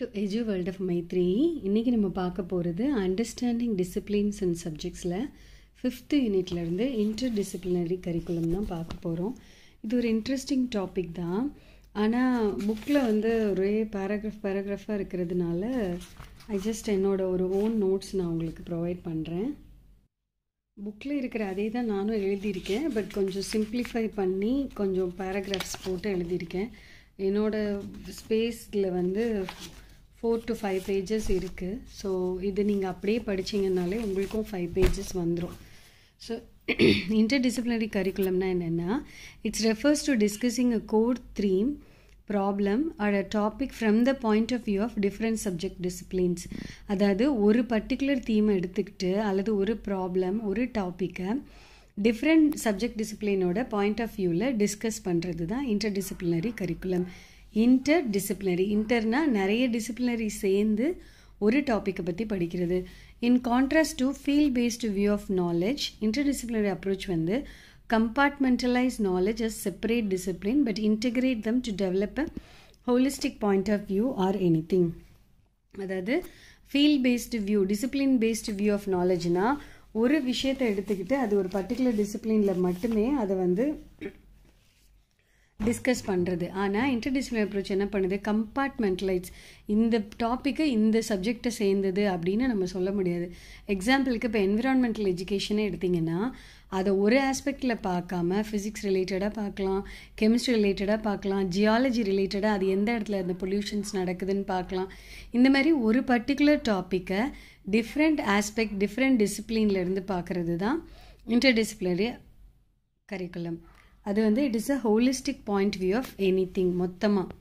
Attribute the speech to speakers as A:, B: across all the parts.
A: To edu world of Maitri இன்றைக்கி நம்ம பார்க்க போகிறது அண்டர்ஸ்டாண்டிங் டிசிப்ளின்ஸ் அண்ட் சப்ஜெக்ட்ஸில் ஃபிஃப்த்து யூனிட்லேருந்து இன்டர் டிசிப்ளினரி கரிக்குலம் தான் பார்க்க போகிறோம் இது ஒரு இன்ட்ரெஸ்டிங் டாபிக் தான். ஆனால் புக்கில் வந்து ஒரே பேராகிராஃப் பேராகிராஃபாக இருக்கிறதுனால ஐ ஜஸ்ட் என்னோட ஒரு ஓன் நோட்ஸ் நான் உங்களுக்கு ப்ரொவைட் பண்ணுறேன் புக்கில் இருக்கிற அதே தான் நானும் எழுதியிருக்கேன். பட் கொஞ்சம் சிம்ப்ளிஃபை பண்ணி கொஞ்சம் பேராகிராஃப்ஸ் போட்டு எழுதியிருக்கேன். என்னோடய ஸ்பேஸில் வந்து ஃபோர் டு ஃபைவ் பேஜஸ் இருக்குது ஸோ இது நீங்கள் அப்படியே படிச்சிங்கனாலே உங்களுக்கும் ஃபைவ் பேஜஸ் வந்துடும் ஸோ இன்டர்டிசிப்ளினரி கரிக்குலம்னா என்னென்னா it's refers to discussing a core theme problem or a topic from the point of view of different subject disciplines அதாவது ஒரு பர்டிகுலர் தீமை எடுத்துக்கிட்டு அல்லது ஒரு ப்ராப்ளம் ஒரு டாப்பிக்கை டிஃப்ரெண்ட் சப்ஜெக்ட் டிசிப்ளினோட பாயிண்ட் ஆஃப் வியூவில் டிஸ்கஸ் பண்ணுறது தான் interdisciplinary curriculum interdisciplinary இன்டர்னா நிறைய டிசிப்ளினரி சேர்ந்து ஒரு டாப்பிக்கை பற்றி படிக்கிறது. In contrast to field based view of knowledge interdisciplinary approach வந்து compartmentalise knowledge as separate discipline but but them to develop a holistic point of view or anything அதாவது field based view discipline based view of நாலேஜ்னா ஒரு விஷயத்தை எடுத்துக்கிட்டு அது ஒரு particular டிசிப்ளினில் மட்டுமே அதை வந்து டிஸ்கஸ் பண்ணுறது ஆனால் இன்டர்டிசிப்ளினரி அப்ரோச் என்ன பண்ணுது? கம்பார்ட்மெண்டலைட்ஸ் இந்த டாப்பிக்கு இந்த சப்ஜெக்டை சேர்ந்தது அப்படின்னு நம்ம சொல்ல முடியாது. எக்ஸாம்பிளுக்கு இப்போ என்விரான்மெண்டல் எஜுகேஷனே எடுத்திங்கன்னா அதை ஒரு ஆஸ்பெக்டில் பார்க்காம ஃபிசிக்ஸ் ரிலேட்டடாக பார்க்கலாம் கெமிஸ்ட்ரி ரிலேட்டடாக பார்க்கலாம் ஜியாலஜி ரிலேட்டடாக அது எந்த இடத்துல அந்த பொல்யூஷன்ஸ் நடக்குதுன்னு பார்க்கலாம். இந்த மாதிரி ஒரு பர்டிகுலர் டாப்பிக்கை டிஃப்ரெண்ட் ஆஸ்பெக்ட் டிஃப்ரெண்ட் டிசிப்ளின்லேருந்து பார்க்குறது தான் இன்டர்டிசிப்ளினரி கரிக்குலம் அது வந்து it is a holistic point view of anything மொத்தமாக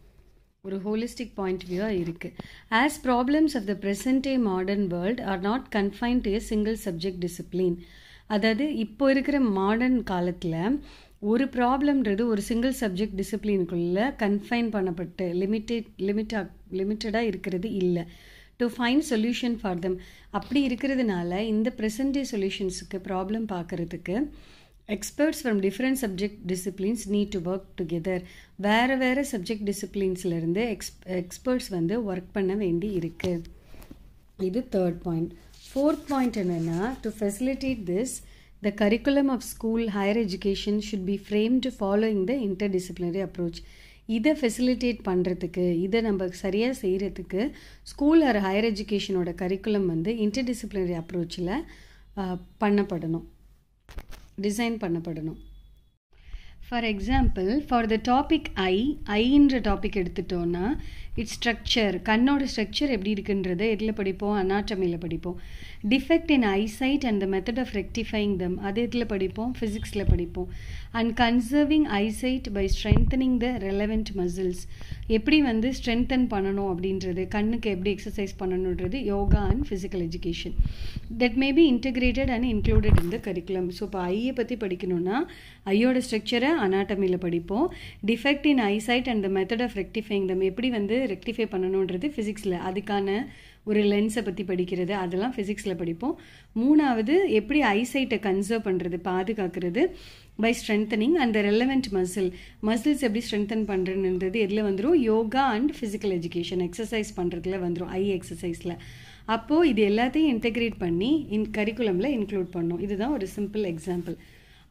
A: ஒரு ஹோலிஸ்டிக் பாயிண்ட் வியூவாக இருக்குது as problems of the present day modern world are not confine to a single subject discipline அதாவது இப்போ இருக்கிற மாடர்ன் காலத்தில் ஒரு ப்ராப்ளம்ன்றது ஒரு சிங்கிள் சப்ஜெக்ட் டிசிப்ளினுக்குள்ளே கன்ஃபைன் பண்ணப்பட்டு லிமிட்டெட் லிமிட்டாக லிமிட்டடாக இருக்கிறது இல்லை. To find solution for them அப்படி இருக்கிறதுனால இந்த ப்ரெசன்ட் டே சொல்யூஷன்ஸுக்கு ப்ராப்ளம் பார்க்குறதுக்கு experts from different subject disciplines need to work together வேறு வேறு சப்ஜெக்ட் டிசிப்ளின்ஸ்லேருந்து எக்ஸ் எக்ஸ்பர்ட்ஸ் வந்து ஒர்க் பண்ண வேண்டி இருக்குது இது தேர்ட் பாயிண்ட் ஃபோர்த் பாயிண்ட் என்னென்னா to facilitate this the curriculum of school higher education should be framed following the interdisciplinary approach இதை ஃபெசிலிட்டேட் பண்ணுறதுக்கு இதை நம்ம சரியாக செய்கிறதுக்கு ஸ்கூல் ஆர் ஹையர் எஜுகேஷனோட கரிக்குலம் வந்து இன்டர் டிசிப்ளினரி அப்ரோச்சில் பண்ணப்படணும். Design பண்ணப்படணும். For example for the topic eye ஐன்ற topic எடுத்துட்டோன்னா இட்ஸ் ஸ்ட்ரக்சர் கண்ணோட ஸ்ட்ரக்சர் எப்படி இருக்குன்றது எதில் படிப்போம் அனாட்டமியில் படிப்போம். Defect in eyesight and the method of rectifying them அது எதில் படிப்போம் ஃபிசிக்ஸில் படிப்போம். And conserving eyesight by strengthening the relevant muscles எப்படி வந்து ஸ்ட்ரென்தன் பண்ணணும் அப்படின்றது கண்ணுக்கு எப்படி exercise பண்ணணுன்றது yoga and physical education that may be integrated and included in the curriculum so இப்போ ஐயை பற்றி படிக்கணும்னா ஐயோட ஸ்ட்ரக்சரை அனாட்டமியில் படிப்போம். Defect in eyesight and the method of rectifying them எப்படி வந்து ரெக்டிஃபை பண்ணணுன்றது ஃபிசிக்ஸில் அதுக்கான ஒரு லென்ஸை பற்றி படிக்கிறது அதெல்லாம் ஃபிசிக்ஸில் படிப்போம். மூணாவது எப்படி ஐசைட்டை கன்சர்வ் பண்ணுறது பாதுகாக்கிறது பை ஸ்ட்ரென்தனிங் அந்த ரெலவெண்ட் மசில் மசில்ஸ் எப்படி ஸ்ட்ரென்தன் பண்ணுறதுன்றது எதில் வந்துடும் yoga and physical education exercise பண்ணுறதுல வந்துடும் ஐ எக்ஸசைஸில் அப்போது இது எல்லாத்தையும் இன்டெகிரேட் பண்ணி இன் கரிக்குலமில் இன்க்ளூட் பண்ணோம். இதுதான் ஒரு சிம்பிள் எக்ஸாம்பிள்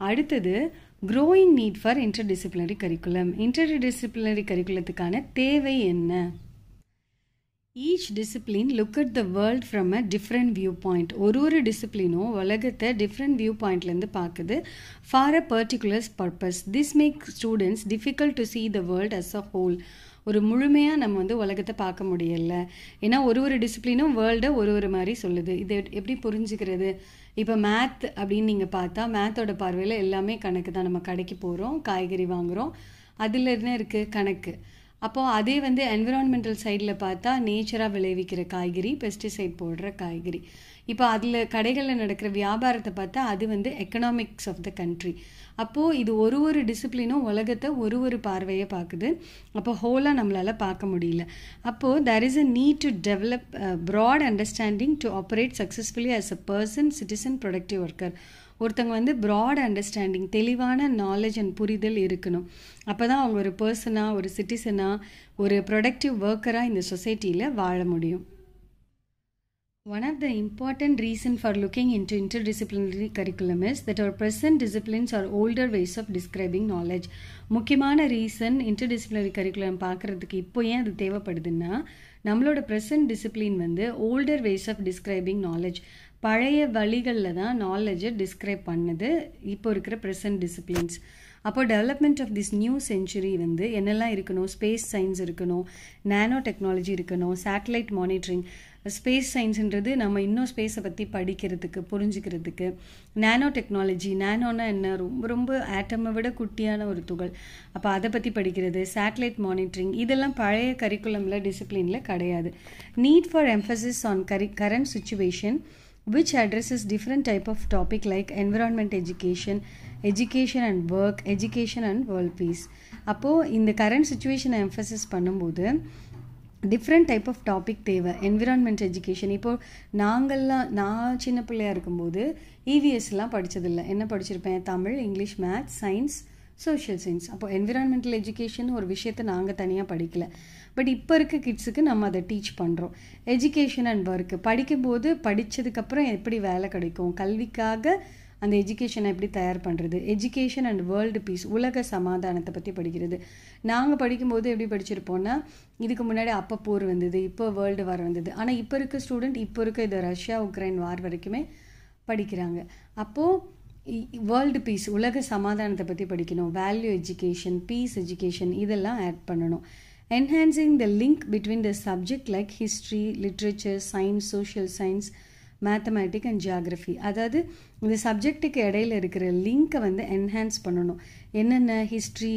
A: அடுத்தது growing need for interdisciplinary curriculum interdisciplinary கரிக்குலத்துக்கான தேவை என்ன? Each discipline look at the world from a different view point ஒரு ஒரு டிசிப்ளினும் உலகத்தை டிஃப்ரெண்ட் வியூ பாயிண்ட்லேருந்து பார்க்குது for a particulars purpose this make students difficult to see the world as a whole ஒரு முழுமையாக நம்ம வந்து உலகத்தை பார்க்க முடியல. ஏன்னா ஒரு ஒரு டிசிப்ளினும் வேர்ல்டை ஒரு ஒரு மாதிரி சொல்லுது. இது எப்படி புரிஞ்சுக்கிறது? இப்போ மேத் அப்படின்னு நீங்கள் பார்த்தா மேத்தோட பார்வையில் எல்லாமே கணக்கு தான். நம்ம கடைக்கு போகிறோம் காய்கறி வாங்குகிறோம் அதில் என்ன இருக்குது கணக்கு. அப்போது அதே வந்து என்விரான்மெண்டல் சைடில் பார்த்தா நேச்சராக விளைவிக்கிற காய்கறி பெஸ்டிசைட் போடுற காய்கறி. இப்போ அதில் கடைகளில் நடக்கிற வியாபாரத்தை பார்த்தா அது வந்து எக்கனாமிக்ஸ் ஆஃப் த கண்ட்ரி அப்போது இது ஒரு ஒரு டிசிப்ளினும் உலகத்தை ஒரு ஒரு பார்வையை பார்க்குது. அப்போ ஹோலாக நம்மளால் பார்க்க முடியல. அப்போது there is a need to develop broad understanding to operate successfully as a person citizen productive worker ஒருத்தங்க வந்து ப்ராட் அண்டர்ஸ்டாண்டிங் தெளிவான நாலேஜ் அண்ட் புரிதல் இருக்கணும். அப்போ தான் அவங்க ஒரு பர்சனாக ஒரு சிட்டிசனாக ஒரு ப்ரொடக்டிவ் ஒர்க்கராக இந்த சொசைட்டியில் வாழ முடியும். One of the important reason for looking into interdisciplinary curriculum is that our present disciplines are older ways of describing knowledge. முக்கியமான ரீசன் இன்டர்டிசிப்ளினரி கரிக்குலம் பார்க்குறதுக்கு இப்போ ஏன் அது தேவைப்படுதுன்னா நம்மளோட ப்ரெசன்ட் டிசிப்ளின் வந்து older ways of describing knowledge பழைய வழிகளில் தான் நாலேஜை டிஸ்கிரைப் பண்ணுது இப்போ இருக்கிற ப்ரெசன்ட் டிசிப்ளின்ஸ் அப்போ development of this new century வந்து என்னெல்லாம் இருக்கணும்? ஸ்பேஸ் சயின்ஸ் இருக்கணும் நேனோ டெக்னாலஜி இருக்கணும் சேட்டலைட் மானிட்டரிங் ஸ்பேஸ் சயின்ஸுன்றது நம்ம இன்னும் ஸ்பேஸை பற்றி படிக்கிறதுக்கு புரிஞ்சுக்கிறதுக்கு. நேனோ டெக்னாலஜி நேனோனா என்ன? ரொம்ப ரொம்ப ஆட்டமை விட குட்டியான ஒரு துகள். அப்போ அதை பற்றி படிக்கிறது சேட்டலைட் மானிட்டரிங் இதெல்லாம் பழைய கரிக்குலமில் டிசிப்ளினில் கிடையாது. Need for emphasis on cur current situation which addresses different type of topic like environment education education and work education and world peace. அப்போது இந்த கரண்ட் சுச்சுவேஷனை எம்ஃபசிஸ் பண்ணும்போது டிஃப்ரெண்ட் டைப் ஆஃப் டாபிக் தேவை. என்விரான்மெண்ட் எஜுகேஷன் இப்போது நாங்கள்லாம் நான் சின்ன பிள்ளையாக இருக்கும்போது இவிஎஸ்லாம் படித்ததில்லை என்ன படிச்சிருப்பேன்? Tamil English maths science social science அப்போ என்விரான்மெண்டல் எஜுகேஷன் ஒரு விஷயத்தை நாங்கள் தனியாக படிக்கல. பட் இப்போ இருக்க கிட்ஸுக்கு நம்ம அதை டீச் பண்ணுறோம் எஜுகேஷன் அண்ட் ஒர்க்கு படிக்கும்போது படித்ததுக்கப்புறம் எப்படி வேலை கிடைக்கும்? கல்விக்காக அந்த எஜுகேஷனை எப்படி தயார் பண்ணுறது எஜுகேஷன் அண்ட் வேர்ல்டு பீஸ் உலக சமாதானத்தை பற்றி படிக்கிறது. நாங்கள் படிக்கும்போது எப்படி படிச்சிருப்போம்னா இதுக்கு முன்னாடி அப்போ போர் வந்தது இப்போ வேர்ல்டு வார் வந்தது. ஆனால் இப்போ இருக்க ஸ்டூடெண்ட் இப்போ இருக்க இது ரஷ்யா உக்ரைன் வார் வரைக்குமே படிக்கிறாங்க. அப்போது வேர்ல்டு பீஸ் உலக சமாதானத்தை பற்றி படிக்கணும். வேல்யூ எஜுகேஷன் பீஸ் எஜுகேஷன் இதெல்லாம் ஆட் பண்ணணும். Enhancing the link between the subject like history literature science social science mathematic and geography அதாவது இந்த சப்ஜெக்ட்டுக்கு இடையில இருக்கிற லிங்க்கை வந்து என்ஹான்ஸ் பண்ணணும். என்னென்ன ஹிஸ்ட்ரி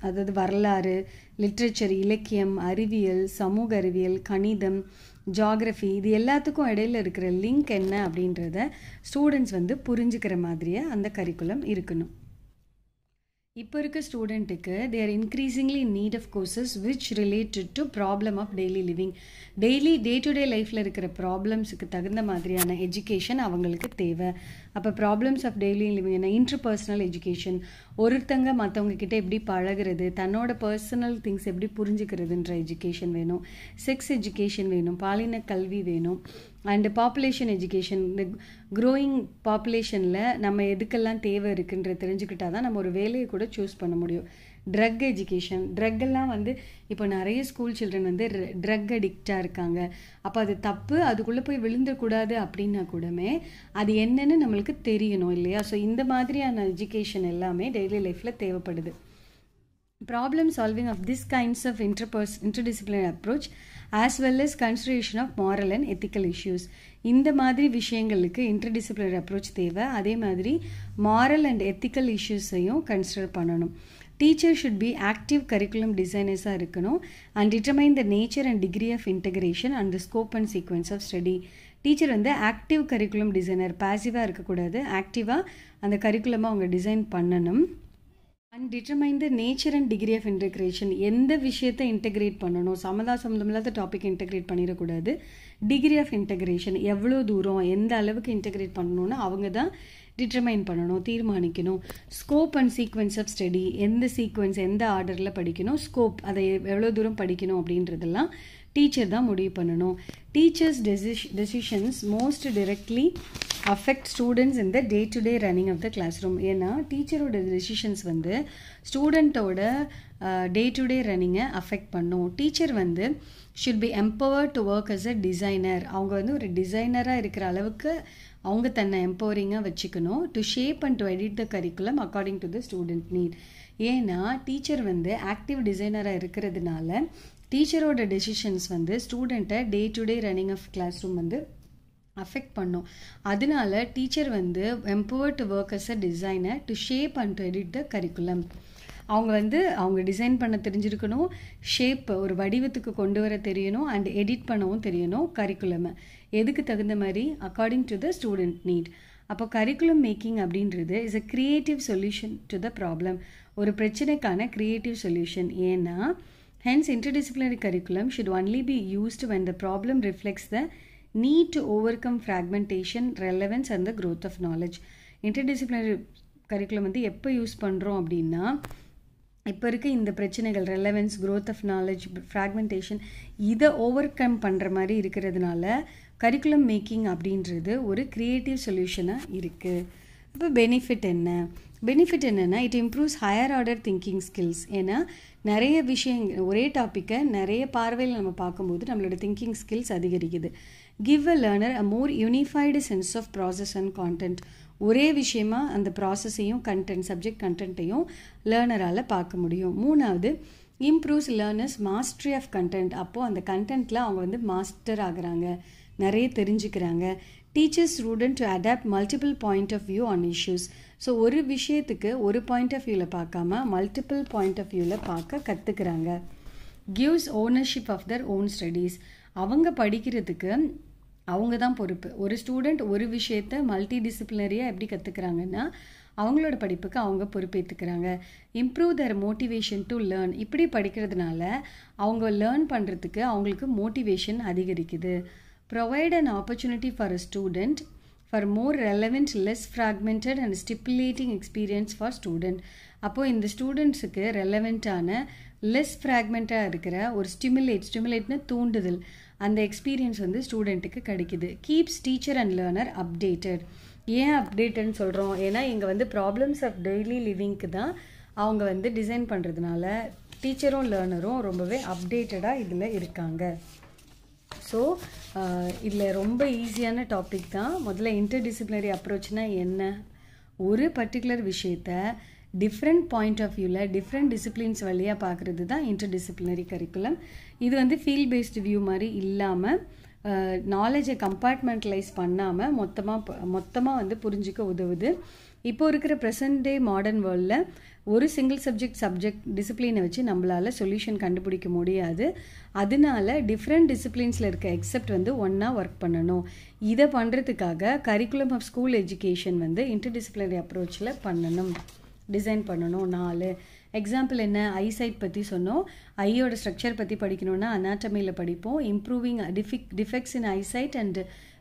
A: அதாவது வரலாறு லிட்ரேச்சர் இலக்கியம் அறிவியல் சமூக அறிவியல் கணிதம் ஜாகிரஃபி இது எல்லாத்துக்கும் இடையில இருக்கிற லிங்க் என்ன அப்படின்றத ஸ்டூடெண்ட்ஸ் வந்து புரிஞ்சுக்கிற மாதிரியே அந்த கரிக்குலம் இருக்கணும். இப்போ இருக்க ஸ்டூடெண்ட்டுக்கு there increasingly need of courses which related to problem of daily living daily day to day லைஃப்பில் இருக்கிற ப்ராப்ளம்ஸுக்கு தகுந்த மாதிரியான எஜுகேஷன் அவங்களுக்கு தேவை. அப்போ ப்ராப்ளம்ஸ் ஆஃப் டெய்லி லிவிங் என்ன இன்டர்பர்சனல் எஜுகேஷன் ஒருத்தங்க மற்றவங்க கிட்ட எப்படி பழகிறது தன்னோட பர்சனல் திங்ஸ் எப்படி புரிஞ்சுக்கிறதுன்ற எஜுகேஷன் வேணும். செக்ஸ் எஜுகேஷன் வேணும் பாலின கல்வி வேணும். அண்டு பாப்புலேஷன் எஜுகேஷன் இந்த க்ரோயிங் பாப்புலேஷனில் நம்ம எதுக்கெல்லாம் தேவை இருக்குன்ற தெரிஞ்சுக்கிட்டா தான் நம்ம ஒரு வேலையை கூட சூஸ் பண்ண முடியும். ட்ரக் எஜுகேஷன் ட்ரக் எல்லாம் வந்து இப்போ நிறைய ஸ்கூல் சில்ட்ரன் வந்து ட்ரக் அடிக்டாக இருக்காங்க. அப்போ அது தப்பு அதுக்குள்ளே போய் விழுந்துடக்கூடாது அப்படின்னா கூடமே அது என்னென்னு நம்மளுக்கு தெரியணும் இல்லையா? ஸோ இந்த மாதிரியான எஜுகேஷன் எல்லாமே டெய்லி லைஃப்பில் தேவைப்படுது. Problem solving of this kinds of interpers interdisciplinary approach as well as consideration of moral and ethical issues. இந்த மாதிரி விஷயங்களுக்கு இன்டர்டிசிப்ளினரி அப்ரோச் தேவை. அதே மாதிரி மாரல் அண்ட் எத்திக்கல் இஷ்யூஸையும் கன்சிடர் பண்ணணும். Teacher should be active curriculum டிசைனர்ஸாக இருக்கணும் and determine the nature and degree of integration and the scope and sequence of study teacher வந்து ஆக்டிவ் கரிக்குலம் டிசைனர் பாசிவாக இருக்கக்கூடாது. ஆக்டிவாக அந்த கரிக்குலமாக அவங்க டிசைன் பண்ணணும். And determine the nature and degree of integration எந்த விஷயத்தை இன்டகிரேட் பண்ணணும்? சமதா சம்மந்தம் இல்லாத டாபிக் இன்டகிரேட் பண்ணிடக்கூடாது. டிகிரி ஆஃப் இன்டகிரேஷன் எவ்வளோ தூரம் எந்த அளவுக்கு இன்டகிரேட் பண்ணணும்னு அவங்க தான் டிட்டர்மைன் பண்ணணும் தீர்மானிக்கணும். Scope and sequence of study எந்த சீக்வன்ஸ் எந்த ஆர்டரில் படிக்கணும்? ஸ்கோப் அதை எவ்வளோ தூரம் படிக்கணும் அப்படின்றதெல்லாம் டீச்சர் தான் முடிவு பண்ணணும். Teachers டெசிஷ் decisions most directly affect students இந்த day to day running of the classroom ஏன்னா டீச்சரோட டெசிஷன்ஸ் வந்து ஸ்டூடெண்ட்டோட டே டு டே ரன்னிங்கை அஃபெக்ட் பண்ணும். டீச்சர் வந்து should be empower to work as a designer அவங்க வந்து ஒரு டிசைனராக இருக்கிற அளவுக்கு அவங்க தன்னை எம்பவரிங்காக வச்சுக்கணும். To shape and to edit the curriculum according to the student need ஏன்னா டீச்சர் வந்து ஆக்டிவ் டிசைனராக இருக்கிறதுனால டீச்சரோட டெசிஷன்ஸ் வந்து ஸ்டூடெண்ட்டை day to day running of classroom வந்து அஃபெக்ட் பண்ணும். அதனால டீச்சர் வந்து empower to work a designer to shape and to edit the curriculum அவங்க வந்து அவங்க டிசைன் பண்ண தெரிஞ்சிருக்கணும் ஷேப் ஒரு வடிவத்துக்கு கொண்டு வர தெரியணும் அண்ட் எடிட் பண்ணவும் தெரியணும் கரிக்குலமை எதுக்கு தகுந்த மாதிரி? According to the student need அப்போ கரிக்குலம் மேக்கிங் அப்படின்றது is a creative solution to the problem ஒரு பிரச்சனைக்கான க்ரியேட்டிவ் சொல்யூஷன் ஏன்னா hence interdisciplinary curriculum should only be used when the problem reflects த need to overcome fragmentation, relevance and the growth of knowledge. Interdisciplinary curriculum வந்து எப்போ use பண்ணுறோம் அப்படின்னா இப்போ இருக்க இந்த பிரச்சனைகள் relevance growth of knowledge fragmentation இதை ஓவர் கம் பண்ணுற மாதிரி இருக்கிறதுனால கரிக்குலம் மேக்கிங் அப்படின்றது ஒரு க்ரியேட்டிவ் சொல்யூஷனாக இருக்குது இப்போ பெனிஃபிட் என்ன? பெனிஃபிட் என்னென்னா it improves higher order thinking skills ஏன்னா நிறைய விஷயங்கள் ஒரே டாப்பிக்கை நிறைய பார்வையில் நம்ம பார்க்கும்போது நம்மளோட திங்கிங் ஸ்கில்ஸ் அதிகரிக்குது. Give a learner a more unified sense of process and content ஒரே விஷயமா அந்த ப்ராசஸையும் கண்டென்ட் சப்ஜெக்ட் கண்டென்ட்டையும் லேர்னரால் பார்க்க முடியும். மூணாவது improves learners mastery of content அப்போது அந்த கண்டென்ட்டில் அவங்க வந்து மாஸ்டர் ஆகுறாங்க. நிறைய தெரிஞ்சுக்கிறாங்க. Teachers student to adopt multiple point of view on issues so ஒரு விஷயத்துக்கு ஒரு பாயிண்ட் ஆஃப் வியூவில் பார்க்காம மல்டிபிள் பாயிண்ட் ஆஃப் வியூவில் பார்க்க கற்றுக்குறாங்க gives ownership of their own studies அவங்க படிக்கிறதுக்கு அவங்க தான் பொறுப்பு. ஒரு ஸ்டூடெண்ட் ஒரு விஷயத்த மல்டி டிசிப்ளினரியாக எப்படி கற்றுக்குறாங்கன்னா அவங்களோட படிப்புக்கு அவங்க பொறுப்பேற்றுக்கிறாங்க improve their motivation to learn இப்படி படிக்கிறதுனால அவங்க லேர்ன் பண்ணுறதுக்கு அவங்களுக்கு மோட்டிவேஷன் அதிகரிக்குது. Provide an opportunity for a student for more relevant less fragmented and stimulating experience for student அப்போது இந்த ஸ்டூடெண்ட்ஸுக்கு ரெலவெண்ட்டான லெஸ் ஃப்ராக்மெண்ட்டாக இருக்கிற ஒரு ஸ்டிமுலேட் ஸ்டிமுலேட்னு தூண்டுதல். அந்த எக்ஸ்பீரியன்ஸ் வந்து ஸ்டூடெண்ட்டுக்கு கிடைக்குது. Keeps teacher and learner updated ஏன் அப்டேட்டட்னு சொல்கிறோம் ஏன்னா இங்கே வந்து ப்ராப்ளம்ஸ் ஆஃப் டெய்லி லிவிங்க்கு தான் அவங்க வந்து டிசைன் பண்ணுறதுனால டீச்சரும் லேர்னரும் ரொம்பவே அப்டேட்டடாக இதில் இருக்காங்க. ஸோ இதில் ரொம்ப ஈஸியான டாபிக் தான். முதல்ல இன்டர்டிசிப்ளினரி அப்ரோச்னா என்ன? ஒரு பர்டிகுலர் விஷயத்த டிஃப்ரெண்ட் பாயிண்ட் ஆஃப் வியூவில் டிஃப்ரெண்ட் டிசிப்ளின்ஸ் வழியாக பார்க்குறது தான் இன்டர்டிசிப்ளினரி கரிக்குலம் இது வந்து ஃபீல்ட் பேஸ்டு வியூ மாதிரி இல்லாமல் நாலேஜை கம்பார்ட்மெண்டலைஸ் பண்ணாமல் மொத்தமாக மொத்தமாக வந்து புரிஞ்சிக்க உதவுது. இப்போ இருக்கிற ப்ரெசன்ட் டே மாடர்ன் வேர்ல்டில் ஒரு சிங்கிள் சப்ஜெக்ட் சப்ஜெக்ட் டிசிப்ளினை வச்சு நம்மளால் சொல்யூஷன் கண்டுபிடிக்க முடியாது. அதனால டிஃப்ரெண்ட் டிசிப்ளின்ஸில் இருக்க எக்ஸப்ட் வந்து ஒன்றா ஒர்க் பண்ணணும். இதை பண்ணுறதுக்காக கரிக்குலம் ஆஃப் ஸ்கூல் எஜுகேஷன் வந்து இன்டர்டிசிப்ளினரி அப்ரோச்சில் பண்ணணும். டிசைன் பண்ணணும் நாலு. எக்ஸாம்பிள் என்ன? ஐசைட் பற்றி சொன்னோம். ஐயோட ஸ்ட்ரக்சர் பற்றி படிக்கணும்னா அனாட்டமியில் படிப்போம். Improving டிஃபிக் defects in eyesight and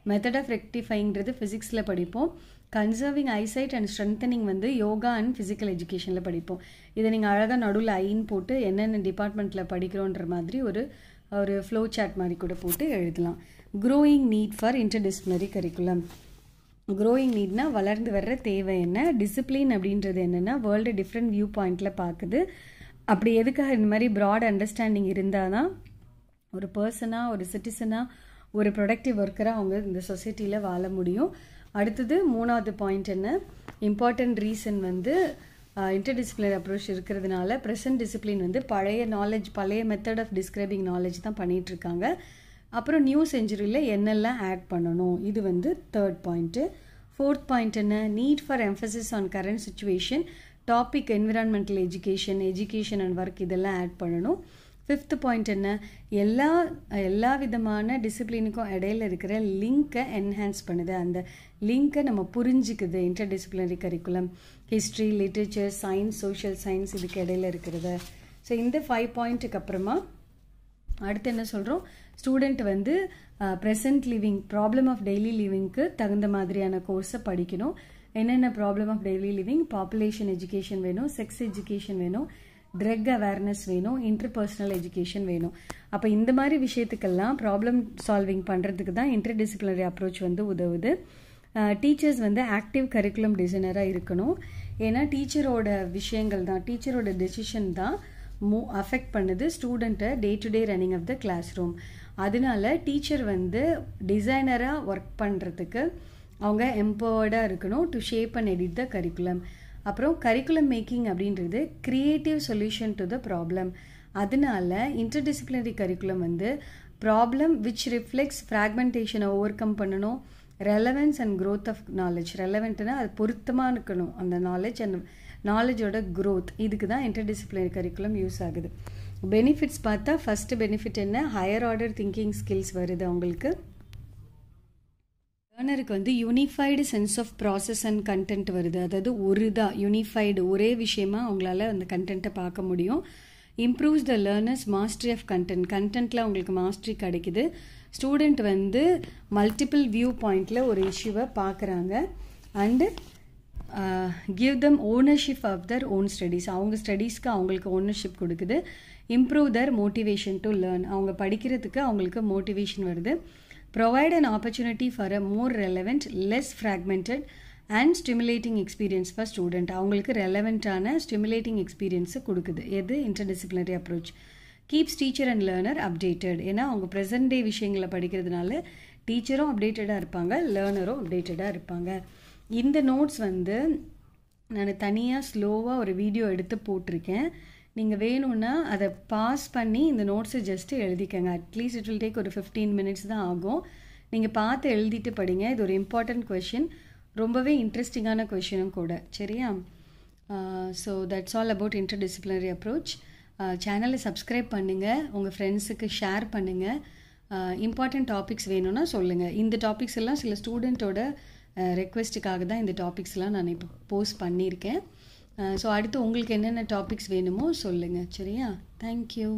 A: method of ரெக்டிஃபைங்கிறது ஃபிசிக்ஸில் படிப்போம். கன்சர்விங் ஐசைட் அண்ட் ஸ்ட்ரென்தனிங் வந்து யோகா அண்ட் ஃபிசிக்கல் எஜுகேஷனில் படிப்போம். இதை நீங்கள் அழகாக நடுவில் ஐன்னு போட்டு என்னென்ன டிபார்ட்மெண்ட்டில் படிக்கிறோன்ற மாதிரி ஒரு ஒரு ஃப்ளோ சாட் மாதிரி கூட போட்டு எழுதலாம். Growing need for interdisciplinary curriculum growing நீட்னா வளர்ந்து வர்ற தேவை என்ன? டிசிப்ளின் அப்படின்றது என்னென்னா வேர்ல்டு டிஃப்ரெண்ட் வியூ பாயிண்டில் பார்க்குது அப்படி எதுக்காக இந்த மாதிரி ப்ராட் அண்டர்ஸ்டாண்டிங் இருந்தால் தான் ஒரு பர்சனாக ஒரு சிட்டிசனாக ஒரு ப்ரொடக்டிவ் ஒர்க்கராக அவங்க இந்த சொசைட்டியில் வாழ முடியும். அடுத்தது மூணாவது பாயிண்ட் என்ன? இம்பார்ட்டண்ட் ரீசன் வந்து இன்டர்டிசிப்ளினரி அப்ரோச் இருக்கிறதுனால ப்ரெசன்ட் டிசிப்ளின் வந்து பழைய நாலேஜ் பழைய மெத்தட் ஆஃப் டிஸ்கிரைபிங் நாலேஜ் தான் பண்ணிகிட்ருக்காங்க அப்புறம் நியூ செஞ்சுரியில் என்னெல்லாம் ஆட் பண்ணணும்? இது வந்து தேர்ட் பாயிண்ட்டு ஃபோர்த் பாயிண்ட் என்ன? Need for emphasis on current situation topic environmental education education and work இதெல்லாம் ஆட் பண்ணணும். ஃபிஃப்த் பாயிண்ட் என்ன? எல்லா எல்லா விதமான டிசிப்ளினுக்கும் இடையில இருக்கிற லிங்க்கை என்ஹான்ஸ் பண்ணுது. அந்த லிங்க்கை நம்ம புரிஞ்சுக்குது. Interdisciplinary curriculum history literature science social science இதுக்கு இடையில இருக்கிறது. ஸோ இந்த ஃபைவ் பாயிண்ட்டுக்கு அப்புறமா அடுத்து என்ன சொல்கிறோம் ஸ்டூடெண்ட் வந்து present living problem of daily லிவிங்க்கு தகுந்த மாதிரியான கோர்ஸை படிக்கணும். என்னென்ன problem of daily living population education வேணும் செக்ஸ் எஜுகேஷன் வேணும் ட்ரக் அவேர்னஸ் வேணும் இன்டர்பர்சனல் எஜுகேஷன் வேணும். அப்போ இந்த மாதிரி விஷயத்துக்கெல்லாம் ப்ராப்ளம் சால்விங் பண்ணுறதுக்கு தான் இன்டர் டிசிப்ளினரி அப்ரோச் வந்து உதவுது. டீச்சர்ஸ் வந்து ஆக்டிவ் கரிக்குலம் டிசைனராக இருக்கணும். ஏன்னா டீச்சரோட விஷயங்கள் தான் டீச்சரோட டெசிஷன் தான் மூ அஃபெக்ட் பண்ணுது ஸ்டூடெண்ட்டை day to day running of the classroom அதனால டீச்சர் வந்து டிசைனராக ஒர்க் பண்ணுறதுக்கு அவங்க எம்பவர்டாக இருக்கணும் to shape and edit the curriculum அப்புறம் கரிக்குலம் மேக்கிங் அப்படின்றது creative solution to the problem அதனால இன்டர்டிசிப்ளினரி கரிக்குலம் வந்து ப்ராப்ளம் விச் ரிஃப்ளெக்ட்ஸ் ஃப்ராக்மெண்டேஷனை ஓவர் கம் பண்ணணும். Relevance and growth of knowledge ரெலவென்ட்னா அது பொருத்தமாக இருக்கணும். அந்த நாலேஜ் அண்ட் நாலேஜோட க்ரோத் இதுக்கு தான் இன்டர்டிசிப்ளினரி கரிக்குலம் யூஸ் ஆகுது. பெனிஃபிட்ஸ் பார்த்தா ஃபஸ்ட்டு பெனிஃபிட் என்ன? ஹையர் ஆர்டர் திங்கிங் ஸ்கில்ஸ் வருது அவங்களுக்கு. லேர்னருக்கு வந்து unified sense of process and content வருது. அதாவது ஒரு தான் யூனிஃபைடு ஒரே விஷயமா அவங்களால அந்த கண்டென்ட்டை பார்க்க முடியும். Improves the learners mastery of content கண்டென்ட்டில் அவங்களுக்கு மாஸ்ட்ரி கிடைக்குது. ஸ்டூடெண்ட் வந்து மல்டிபிள் வியூ பாயிண்டில் ஒரு இஷ்யூவை பார்க்குறாங்க. And give them ownership of their own studies அவங்க ஸ்டடீஸ்க்கு அவங்களுக்கு ஓனர்ஷிப் கொடுக்குது. Improve their motivation to learn அவங்க படிக்கிறதுக்கு அவங்களுக்கு மோட்டிவேஷன் வருது. Provide an opportunity for a more relevant less fragmented and stimulating experience for student அவங்களுக்கு ரெலவெண்ட்டான ஸ்டிமுலேட்டிங் எக்ஸ்பீரியன்ஸை கொடுக்குது. எது? Interdisciplinary approach keeps teacher and learner updated ஏன்னா அவங்க ப்ரெசன்ட் டே விஷயங்களை படிக்கிறதுனால டீச்சரும் அப்டேட்டடாக இருப்பாங்க லேர்னரும் அப்டேட்டடாக இருப்பாங்க. இந்த நோட்ஸ் வந்து நான் தனியாக ஸ்லோவாக ஒரு வீடியோ எடுத்து போட்டிருக்கேன். நீங்கள் வேணும்னா அதை பாஸ் பண்ணி இந்த நோட்ஸை just எழுதிக்கங்க. At least it will take ஒரு ஃபிஃப்டீன் மினிட்ஸ் தான் ஆகும். நீங்கள் பார்த்து எழுதிட்டு படிங்க. இது ஒரு இம்பார்ட்டண்ட் கொஷின் ரொம்பவே இன்ட்ரெஸ்டிங்கான கொஷினும் கூட. சரியா? So that's all about interdisciplinary approach சேனலை சப்ஸ்கிரைப் பண்ணுங்கள் உங்கள் ஃப்ரெண்ட்ஸுக்கு ஷேர் பண்ணுங்கள் இம்பார்ட்டண்ட் டாபிக்ஸ் வேணும்னா சொல்லுங்கள் இந்த டாபிக்ஸ் எல்லாம் சில ஸ்டூடெண்ட்டோட ரெக்வெஸ்ட்டுக்காக தான் இந்த டாபிக்ஸ்லாம் நான் இப்போ போஸ்ட் பண்ணியிருக்கேன். ஸோ அடுத்து உங்களுக்கு என்னென்ன டாபிக்ஸ் வேணுமோ சொல்லுங்கள் சரியா? தேங்க்யூ